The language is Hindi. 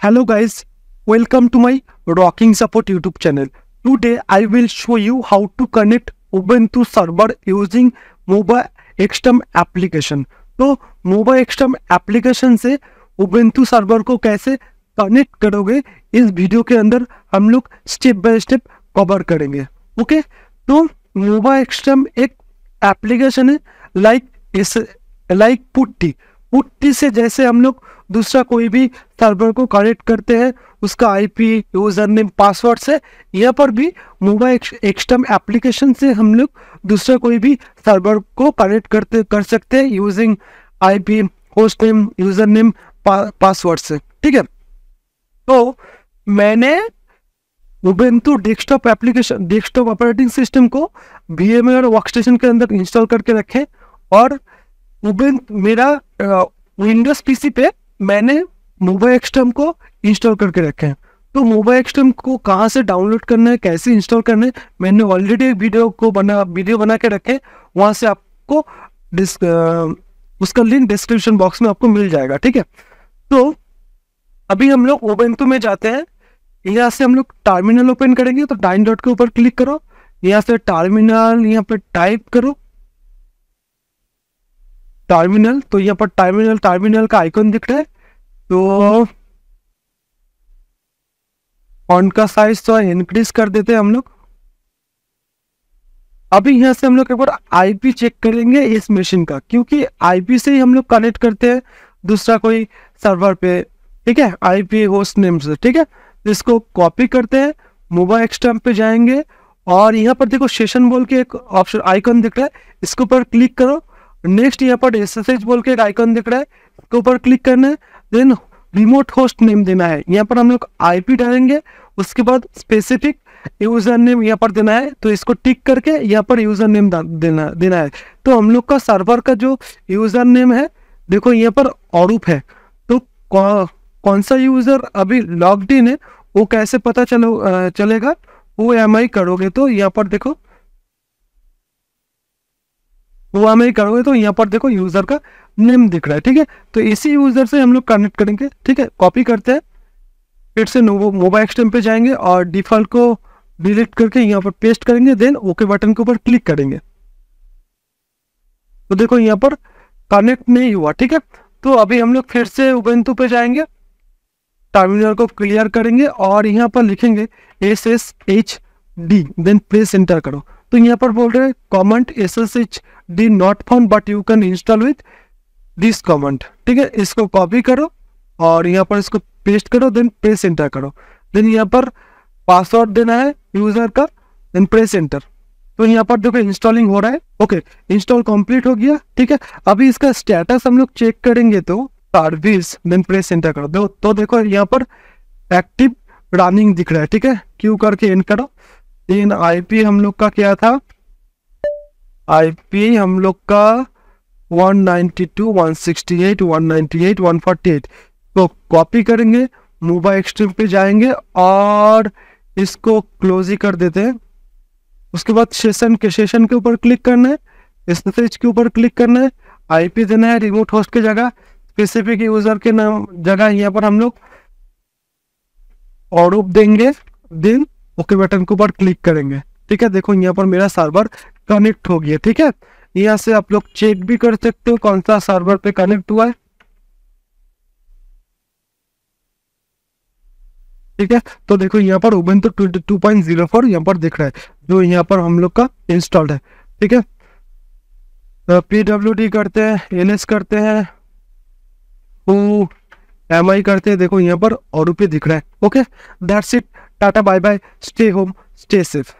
Hello guys, welcome to my Rocking Support YouTube channel. Today I will show you how to connect Ubuntu server using Mobile Xterm application. तो Mobile Xterm application से Ubuntu सर्वर को कैसे कनेक्ट करोगे इस वीडियो के अंदर हम लोग स्टेप बाय स्टेप कवर करेंगे ओके तो मोबाइल एक्सट्रम एक एप्लीकेशन है लाइक इस लाइक पुट्टी पुट्टी से जैसे हम लोग दूसरा कोई भी सर्वर को कनेक्ट करते हैं, उसका आईपी यूज़र नेम पासवर्ड से, यहाँ पर भी मोबाइल एक्सटर्म एप्लीकेशन से हम लोग दूसरा कोई भी सर्वर को कनेक्ट करते, कर सकते हैं using IP host name user name password से। ठीक है? तो मैंने Ubuntu desktop application desktop operating system को वी एम और वर्कस्टेशन के अंदर इंस्टॉल करके रखे और उबेन मेरा विंडोज़ पीसी पे मैंने मोबाइल एक्सटर्म को इंस्टॉल करके रखे हैं। तो मोबाइल एक्सटर्म को कहाँ से डाउनलोड करना है, कैसे इंस्टॉल करना है, मैंने ऑलरेडी वीडियो को बना वीडियो बना के रखे वहाँ से आपको उसका लिंक डिस्क्रिप्शन बॉक्स में आपको मिल जाएगा, ठीक है? तो अभी हम लोग ओबेंटू में जाते हैं। यहाँ से हम लोग टर्मिनल ओपन करेंगे तो टाइम डॉट के ऊपर क्लिक करो। यहाँ से टर्मिनल यहाँ पे टाइप करो। टर्मिनल तो यहाँ पर टर्मिनल टर्मिनल का आइकन दिख रहा है। तो फॉन्ट का साइज़ तो इंक्रीज कर देते हैं हम लोग। अभी यहाँ से हम लोग एक बार आईपी चेक करेंगे इस मशीन का, क्योंकि आईपी से ही हम लोग कनेक्ट करते हैं दूसरा कोई सर्वर पे, ठीक है? आईपी होस्ट नेम से, ठीक है? इसको कॉपी करते हैं मोबाइल एक्सटर्म पे जाएँगे और यहाँ पर देखो सेशन बोल के एक ऑप्शन आइकन दिख रहा है, इसके ऊपर क्लिक करो। नेक्स्ट यहाँ पर एसएसएच बोल के एक आइकन दिख रहा है, इसके ऊपर क्लिक करना है। देन रिमोट होस्ट नेम देना है। यहाँ पर हम लोग आईपी डालेंगे, उसके बाद स्पेसिफिक यूज़र नेम यहाँ पर देना है तो इसको टिक करके यहाँ पर यूज़र नेम देना देना है। तो हम लोग का सर्वर का जो यूज़र नेम है, देखो यहाँ पर औरूप है। तो कौन सा यूज़र अभी लॉग्ड इन है, वो कैसे पता चलो चलेगा, वो एम करोगे। तो यहाँ पर देखो वो आई करोगे तो यहाँ पर देखो यूज़र का नेम दिख रहा है, ठीक है? तो इसी यूज़र से हम लोग कनेक्ट करेंगे, ठीक है? कॉपी करते हैं, फिर से मोबाइल एक्सटेम पे जाएँगे और डिफ़ॉल्ट को डिलीट करके यहाँ पर पेस्ट करेंगे देन ओके बटन के ऊपर क्लिक करेंगे। तो देखो यहाँ पर कनेक्ट नहीं हुआ, ठीक है? तो अभी हम लोग फिर से उबेंतु पे जाएँगे टर्मिनल को क्लियर करेंगे और यहाँ पर लिखेंगे S S H D then press enter करो। तो यहाँ पर बोल रहे हैं command S S H D not found but you can install with this command ठीक है, इसको कॉपी करो और यहाँ पर इसको पेस्ट करो देन प्रेस एंटर करो। देन यहाँ पर पासवर्ड देना है यूज़र का देन प्रेस एंटर तो यहाँ पर देखो इंस्टॉलिंग हो रहा है। ओके इंस्टॉल कंप्लीट हो गया। ठीक है, अभी इसका स्टेटस हम लोग चेक करेंगे तो सर्विस देन प्रेस एंटर करो। दो तो देखो यहाँ पर एक्टिव रनिंग दिख रहा है। ठीक है क्यू करके एंड करो। देन आईपी हम लोग का क्या था? आईपी हम लोग का 192, 168, 198, 148 तो कॉपी करेंगे मोबाइल एक्सट्रीम पे जाएँगे और इसको क्लोज ही कर देते हैं। उसके बाद सेशन के सेशन के ऊपर क्लिक करना है। स्पेस के ऊपर क्लिक करना है। आईपी देना है रिमोट होस्ट की जगह। स्पेसिफिक यूज़र के नाम जगह यहाँ पर हम लोग और देंगे। देन ओके बटन के ऊपर क्लिक करेंगे। ठीक है, देखो यहाँ पर मेरा सर्वर कनेक्ट हो गया, ठीक है? यहाँ से आप लोग चेक भी कर सकते हो कौन सा सर्वर पे कनेक्ट हुआ है। ठीक है तो देखो यहाँ पर Ubuntu twenty two point zero four यहाँ पर दिख रहा है, जो यहाँ पर हम लोग का इंस्टॉल्ड है। ठीक है पी डब्ल्यू डी करते हैं एन एस करते हैं एम आई करते हैं, देखो यहाँ पर और रुपये दिख रहा है। Okay that's it tata bye bye stay home stay safe